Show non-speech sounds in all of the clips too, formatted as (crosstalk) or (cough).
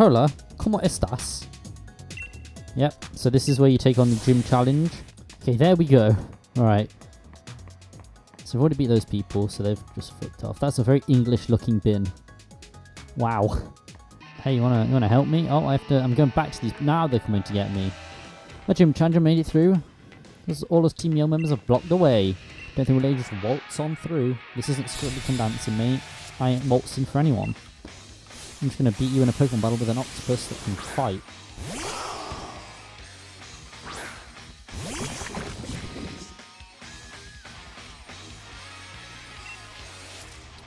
Hola, ¿cómo estás? Yep, so this is where you take on the gym challenge. Okay, there we go. Alright. So we've already beat those people, so they've just flipped off. That's a very English-looking bin. Wow. Hey, you wanna you wanna help me? Oh, I have to. I'm going back to these. Now they're coming to get me. My gym challenger made it through. All those Team Yell members have blocked the way. Don't think we'll just waltz on through. This isn't strictly come dancing, mate. I ain't waltzing for anyone. I'm just gonna beat you in a Pokemon battle with an octopus that can fight.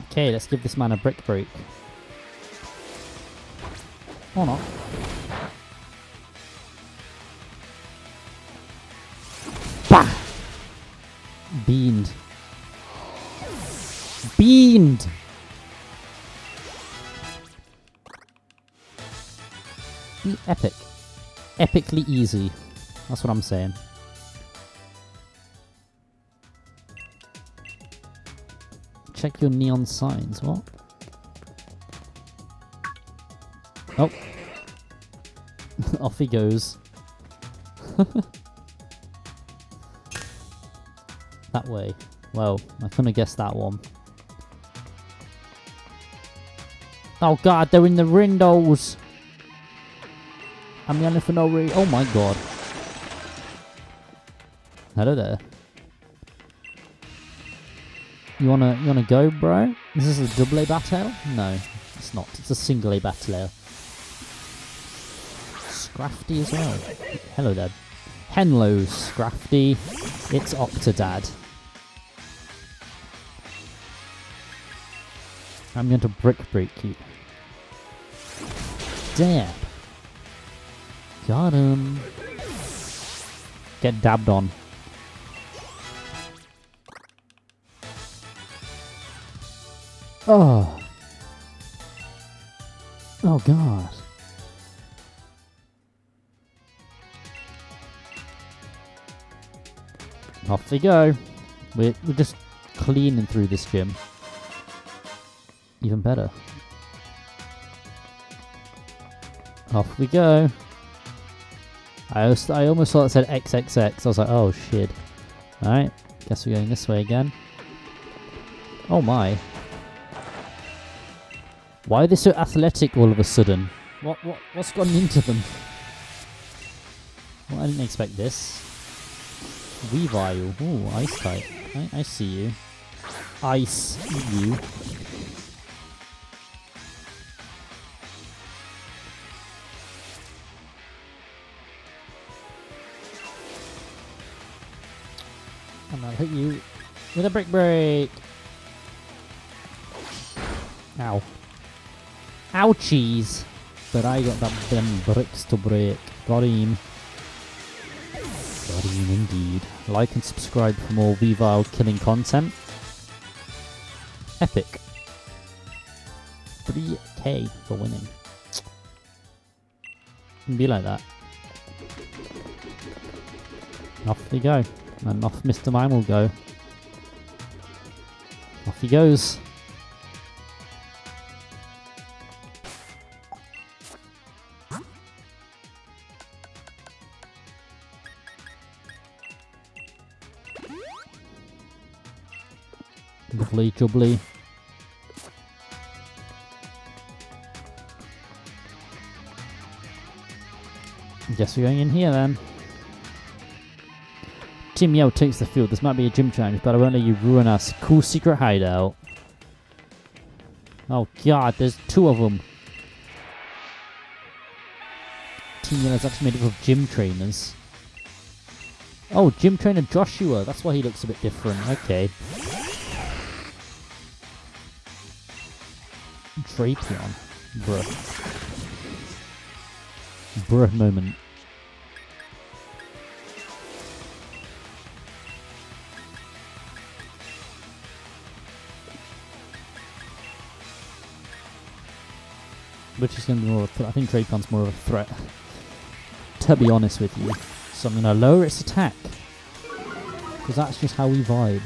Okay, let's give this man a brick break. Or not. Epically easy. That's what I'm saying. Check your neon signs. What? Oh. (laughs) Off he goes. (laughs) that way. Well, I couldn't have guessed that one. Oh god, they're in the windows! I'm yelling for no reason. Oh my god. Hello there. You wanna you wanna go, bro? This is this a double A battle? No, it's not. It's a single A battle. Scrafty as well. Hello there. Hello, Scrafty. It's Octodad. I'm going to brick break you. Damn. Got him. Get dabbed on. Oh. Oh god. Off we go. We're, we're just cleaning through this gym. Even better. Off we go. I, was, I almost thought it said XXX. I was like, oh shit. Alright, guess we're going this way again. Oh my. Why are they so athletic all of a sudden? What what what's gone into them? Well, I didn't expect this. Weavile. Ooh, ice type. I, I see you. Ice you. Hit you with a brick break. Ow. Ouchies! But I got that them bricks to break. Got him. Got him indeed. Like and subscribe for more Weavile killing content. Epic. 3k for winning. Can be like that. Off we go. And off Mr. Mime will go. Off he goes. Lovely jubbly. Guess we're going in here then. Team Yell takes the field. This might be a gym challenge, but I won't let you ruin our cool secret hideout. Oh god, there's two of them. Team Yell is actually made up of gym trainers. Oh, gym trainer Joshua. That's why he looks a bit different. Okay. Drapion. Bruh. Bruh moment. Which is going to be more of a I think Drapion's more of a threat. To be honest with you. So I'm going to lower its attack. Because that's just how we vibe.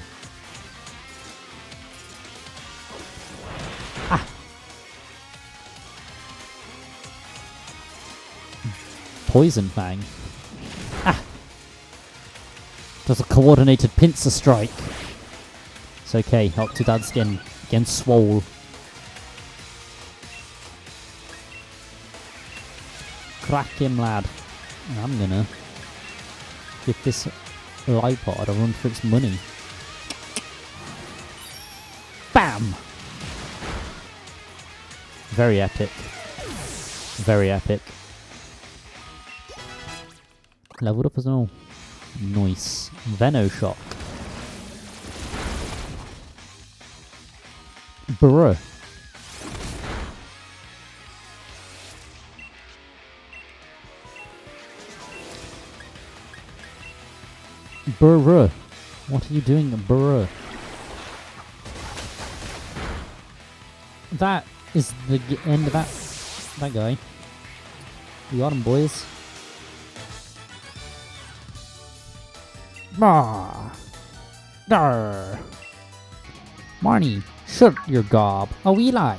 Poison Fang. Ah! Does a coordinated pincer strike. It's okay, Octodad's getting, getting swole. Crack him, lad. I'm gonna give this Liepard a run for its money. Bam! Very epic. Very epic. Leveled up as well. Nice. Venoshock. Bruh. Bruh. What are you doing, bruh? That is the end of that that guy. We got him, boys. Bah. Dar. Marnie, shut your gob. Oh, Eli.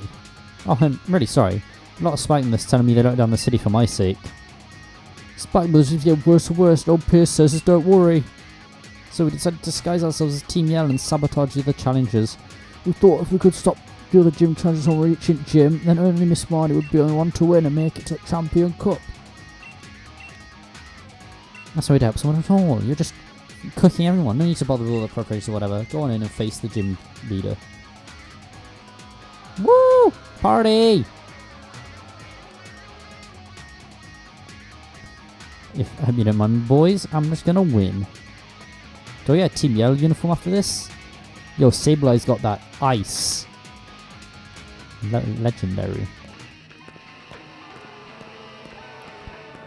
Oh, I'm really sorry. A lot of this telling me they locked down the city for my sake. Spikemuth, if you're worse and worse, old Piers says don't worry. So we decided to disguise ourselves as Team Yell and sabotage the other challengers. We thought if we could stop the other gym challenges from reaching gym, then only Miss Marnie would be the one to win and make it to the Champion Cup. That's way to help someone at all. You're just cooking everyone. No need to bother with all the preparation or whatever. Go on in and face the gym leader. Woo! Party! If I hope you don't mind, boys, I'm just gonna win. Do I get a Team Yellow uniform after this? Yo, Sableye's got that ice. Le legendary.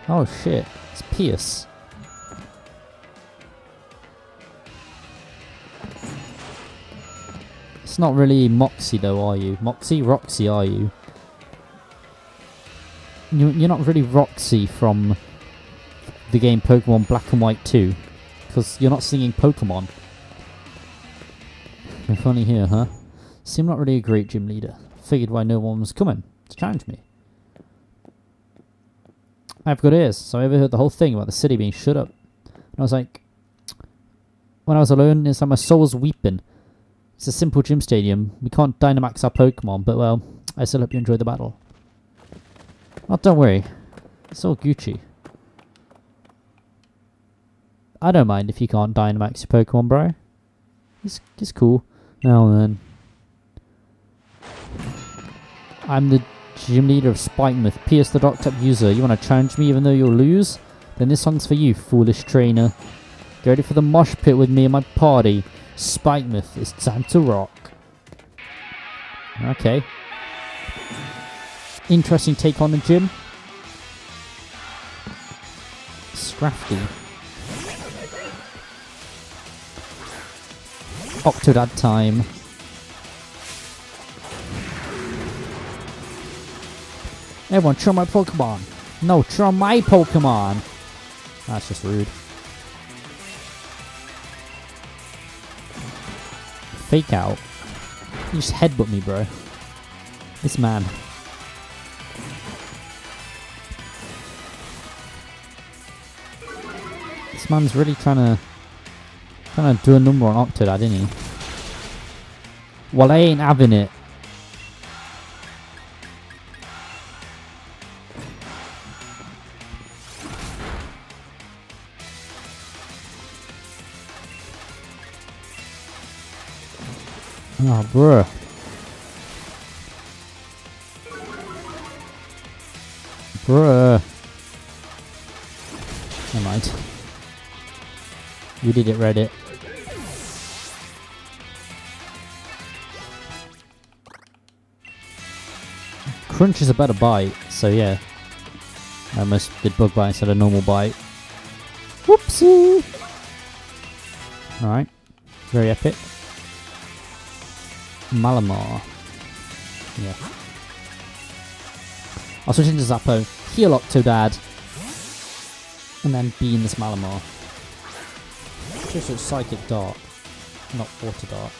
Oh shit, it's Piers. It's not really Moxie though, are you? Moxie? Roxie, are you? You- You're not really Roxie from the game Pokemon Black and White 2. Because you're not singing Pokemon. Been funny here, huh? Seem not really a great gym leader. Figured why no one was coming to challenge me. I've got ears, so I overheard the whole thing about the city being shut up. And I was like, when I was alone, it's like my soul was weeping. It's a simple gym stadium. We can't Dynamax our Pokemon, but well, I still hope you enjoy the battle. Oh, don't worry. It's all Gucci. I don't mind if you can't Dynamax your Pokemon, bro. It's, it's cool. Now then. I'm the gym leader of Spikemuth, Piers the Dark type user. You want to challenge me even though you'll lose? Then this song's for you, foolish trainer. Get ready for the mosh pit with me and my party. Spikemuth, it's time to rock. Okay. Interesting take on the gym. Scrafty. Octodad time. Everyone, chill my Pokemon. No, chill my Pokemon. That's just rude. Fake out. You just headbutt me, bro. This man. This man's really trying to trying to do a number on Octodad, isn't he? Well, I ain't having it. Oh, bruh. Bruh. Never mind. You did it, Reddit. Crunch is a better bite, so yeah. I almost did bug bite instead of normal bite. Whoopsie! Alright. Very epic. Malamar. Yeah. I'll switch into Zappo, heal Octodad, and then be in this Malamar. Just a Psychic Dark, not Water Dark.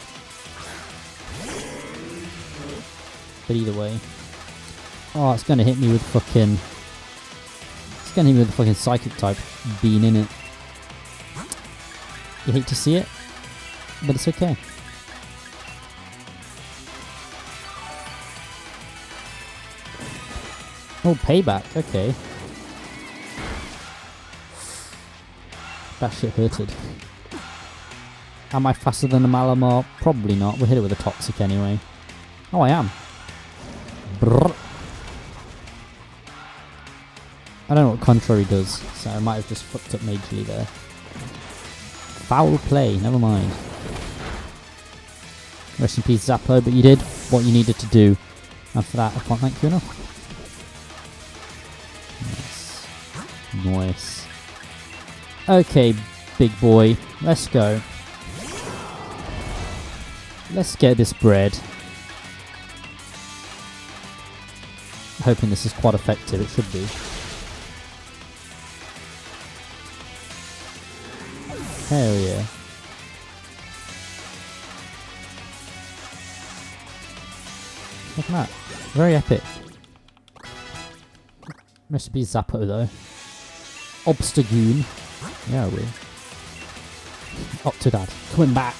But either way. Oh, it's gonna hit me with fucking It's getting with the fucking psychic type being in it. You hate to see it, but it's okay. Oh, payback. Okay. That shit hurted. Am I faster than a Malamar? Probably not. We'll hit it with a Toxic anyway. Oh, I am. Brrr. I don't know what Contrary does, so I might have just fucked up majorly there. Foul play, never mind. Rest in peace, Zappo, but you did what you needed to do. And for that, I can't thank you enough. Nice. Nice. Okay, big boy, let's go. Let's get this bread. Hoping this is quite effective, it should be. Hell yeah. Look at that. Very epic. Recipe Zappo though. Obstagoon. Yeah, I will. Octodad. Coming back.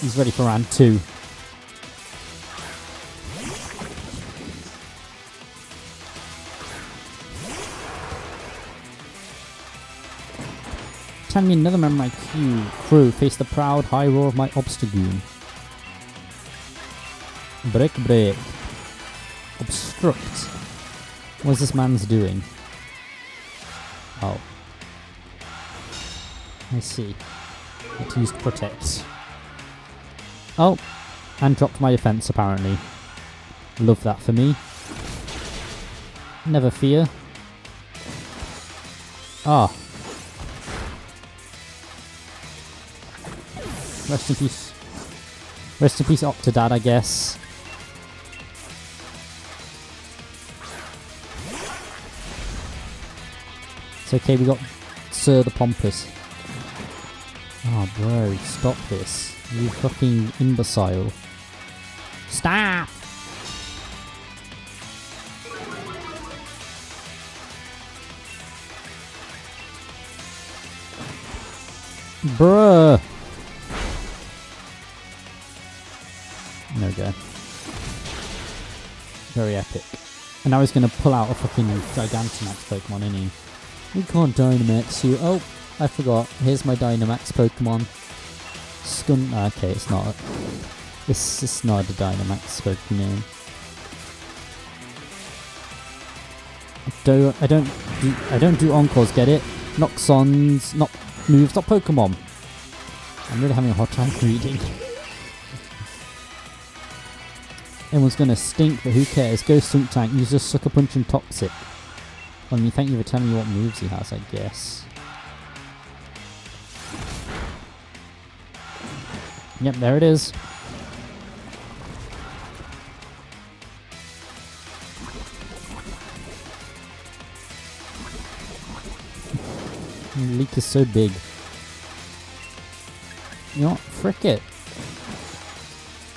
He's ready for round two. Tell me another member of my crew, crew face the proud high roar of my Obstagoon. Break, break. Obstruct. What's this man's doing? Oh. I see. It used protect. Oh, and dropped my defense apparently. Love that for me. Never fear. Ah. Rest in peace. Rest in peace, Octodad, I guess. It's okay, we got Sir the Pompous. Oh, bro, stop this. You fucking imbecile. Stop! Bruh! There we go. Very epic. And now he's going to pull out a fucking Gigantamax Pokemon, isn't he? We can't Dynamax you. Oh, I forgot. Here's my Dynamax Pokemon. Skun. Ah, okay, it's not. This is not a Dynamax Pokemon. I don't. I don't do. I don't do encores. Get it? Noxons, not moves, not Pokemon. I'm really having a hard time (laughs) reading. Everyone's gonna stink, but who cares? Go Skuntank. Use a Sucker Punch and Toxic. I mean, thank you for telling me what moves he has, I guess. Yep, there it is. (laughs) leak is so big. You know what? Frick it.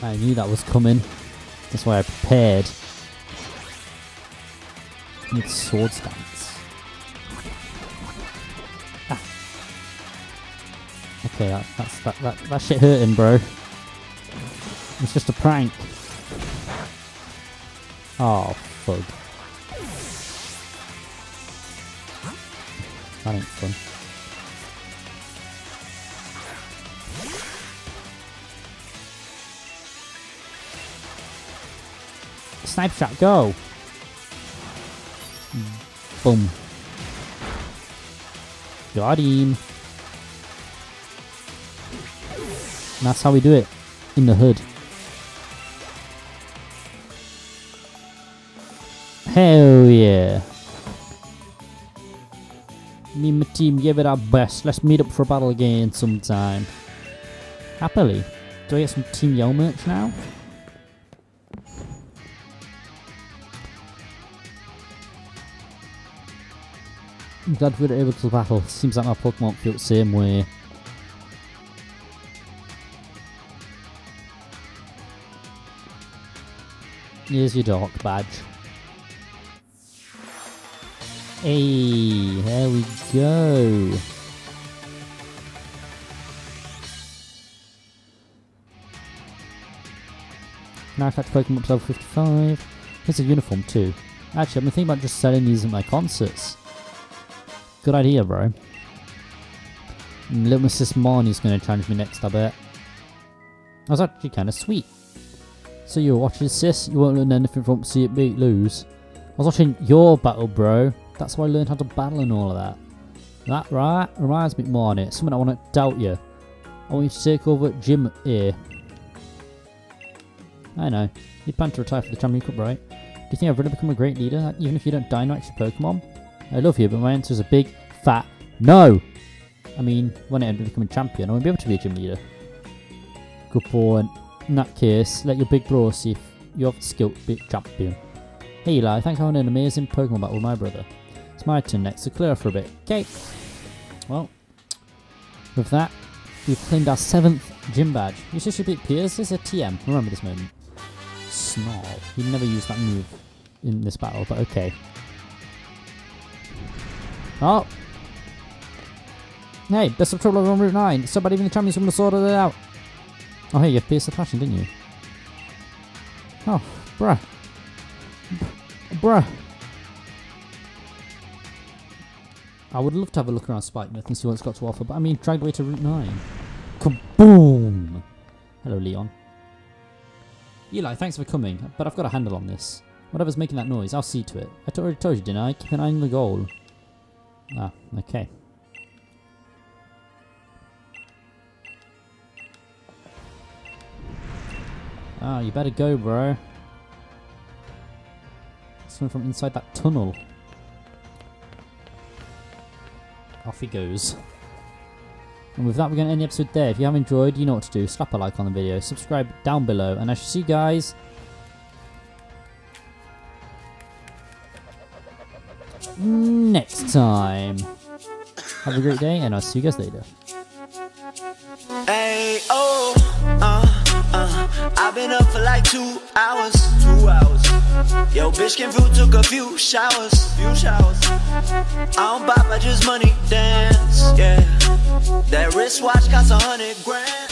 I knew that was coming. That's why I prepared. Need sword stance. Ah. Okay, that, that's that, that that shit hurting, bro. It's just a prank. Oh, fuck. That ain't fun. Snipe shot, go! Boom. Got him. And that's how we do it. In the hood. Hell yeah. Me and my team give it our best. Let's meet up for a battle again sometime. Happily. Do I get some Team Yell merch now? I'm glad we were able to battle. Seems like my Pokemon feel the same way. Here's your dark badge. Hey, there we go. Now catch Pokemon level 55. Here's a uniform too. Actually, I've been thinking about just selling these at my concerts. Good idea, bro. Little Mrs. Going to challenge me next, I bet. That's actually kind of sweet. So you're watching sis, you won't learn anything from see it beat lose. I was watching your battle, bro. That's why I learned how to battle and all of that. That right reminds me more on it. Something I want to doubt you. I want you to take over Gym here. I know. You plan to retire for the Champion Cup, right? Do you think I've really become a great leader, even if you don't Dynamax your Pokemon? I love you, but my answer is a big, fat no! I mean, when I end up becoming champion, I won't be able to be a gym leader. Good point. In that case, let your big bro see if you have the skill to be a champion. Hey Eli, thanks for having an amazing Pokemon battle with my brother. It's my turn next, so clear for a bit. Okay. Well, with that, we've claimed our seventh gym badge. You should beat Piers. This is a TM. Remember this moment. Snarl. He never used that move in this battle, but okay. Oh! Hey, best of trouble on Route 9. Somebody even the champions would have sorted it out. Oh, hey, you have Pierce Passion, didn't you? Oh, bruh. Bruh. I would love to have a look around Spikemuth and see what it's got to offer, but I mean, dragged away to Route 9. Kaboom! Hello, Leon. Eli, thanks for coming, but I've got a handle on this. Whatever's making that noise, I'll see to it. I already told you, didn't I? Keep an eye on the goal. Ah, okay. Ah, you better go, bro. Someone from inside that tunnel. Off he goes. And with that, we're going to end the episode there. If you have enjoyed, you know what to do. Slap a like on the video, subscribe down below, and I shall see you guys time. Have a great day, and I'll see you guys later. Hey, oh, uh, uh, I've been up for like two hours. Two hours. Yo, bitch came through, took a few showers. Few showers. I don't buy, I just money dance. Yeah. That wristwatch costs a hundred grand.